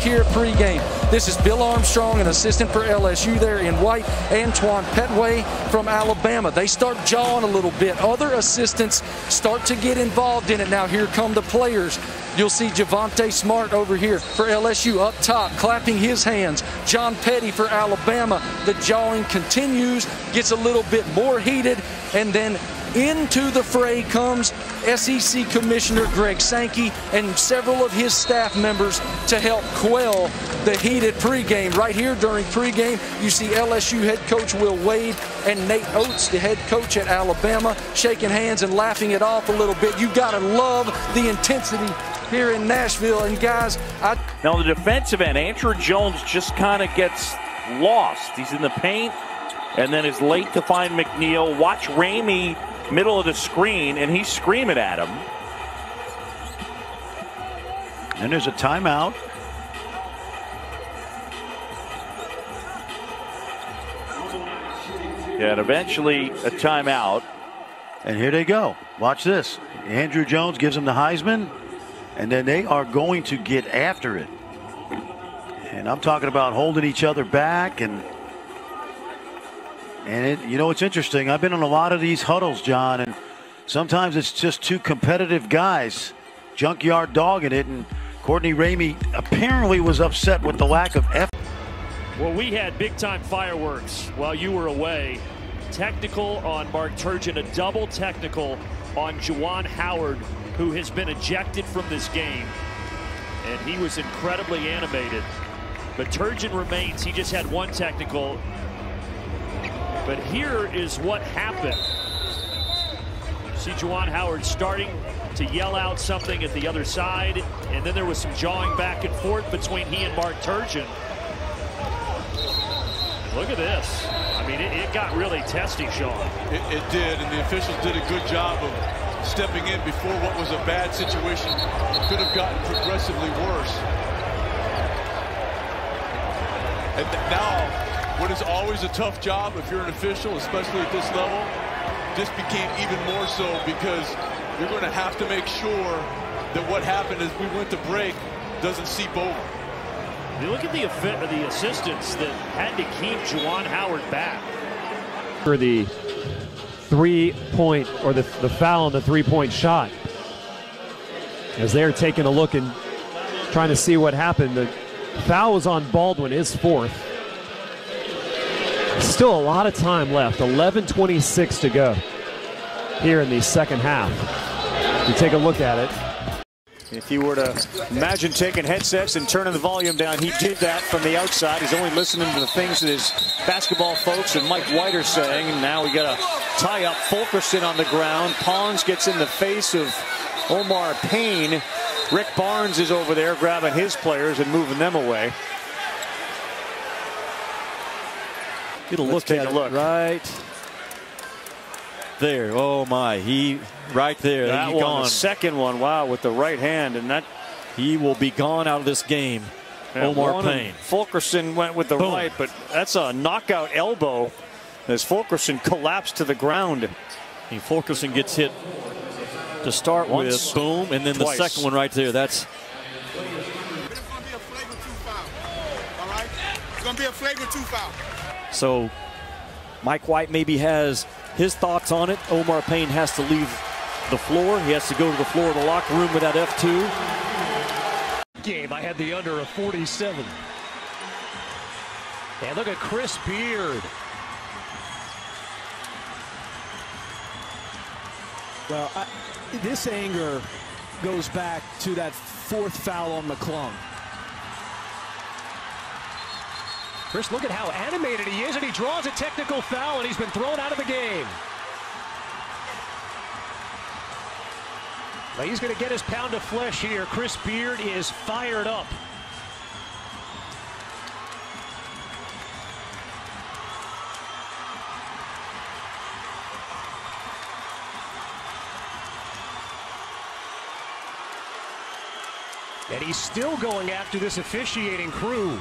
here at pregame. This is Bill Armstrong, an assistant for LSU there in white. Antoine Pettway from Alabama. They start jawing a little bit. Other assistants start to get involved in it. Now here come the players. You'll see Javonte Smart over here for LSU up top, clapping his hands. John Petty for Alabama. The jawing continues, gets a little bit more heated, and then into the fray comes SEC Commissioner Greg Sankey and several of his staff members to help quell the heated pregame. Right here during pregame, you see LSU head coach Will Wade and Nate Oats, the head coach at Alabama, shaking hands and laughing it off a little bit. You got to love the intensity here in Nashville. And guys, I. Now, the defensive end, Andrew Jones just kind of gets lost. He's in the paint and then is late to find McNeil. Watch Ramey middle of the screen, and he's screaming at him. And there's a timeout. And eventually a timeout. And here they go. Watch this. Andrew Jones gives him the Heisman, and then they are going to get after it. And I'm talking about holding each other back and and it, you know, it's interesting. I've been in a lot of these huddles, John, and sometimes it's just two competitive guys, junkyard dogging it. And Courtney Ramey apparently was upset with the lack of effort. Well, we had big time fireworks while you were away. Technical on Mark Turgeon, a double technical on Juwan Howard, who has been ejected from this game. And he was incredibly animated. But Turgeon remains. He just had one technical. But here is what happened. See Juwan Howard starting to yell out something at the other side, and then there was some jawing back and forth between he and Mark Turgeon. Look at this. I mean, it, it got really testy, Sean. It, it, did, and the officials did a good job of stepping in before what was a bad situation could have gotten progressively worse. And now what is always a tough job if you're an official, especially at this level, this became even more so because you're going to have to make sure that what happened as we went to break doesn't seep over. You look at the, the assistants that had to keep Juwan Howard back. For the three-point or the, the foul on the three-point shot. As they're taking a look and trying to see what happened, the foul was on Baldwin, his fourth. Still a lot of time left. 11:26 to go here in the second half. You take a look at it. If you were to imagine taking headsets and turning the volume down, he did that from the outside. He's only listening to the things that his basketball folks and Mike White are saying. And now we got a tie up Fulkerson on the ground. Pons gets in the face of Omar Payne. Rick Barnes is over there grabbing his players and moving them away. Get a look take at a look. right there. Oh my, he right there. That he one, gone. the second one, wow, with the right hand, and that he will be gone out of this game. Omar Payne. Fulkerson went with the Boom. right, but that's a knockout elbow as Fulkerson collapsed to the ground. And Fulkerson gets hit to start Once, with, boom, and then twice. the second one right there. That's going to be a flagrant two foul. All right, It's going to be a flagrant two foul. So Mike White maybe has his thoughts on it. Omar Payne has to leave the floor. He has to go to the floor of the locker room with that F2. Game, I had the under of 47. And look at Chris Beard. Well, I, this anger goes back to that fourth foul on McClung. Chris, look at how animated he is, and he draws a technical foul, and he's been thrown out of the game. But he's going to get his pound of flesh here. Chris Beard is fired up. And he's still going after this officiating crew.